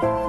Bye.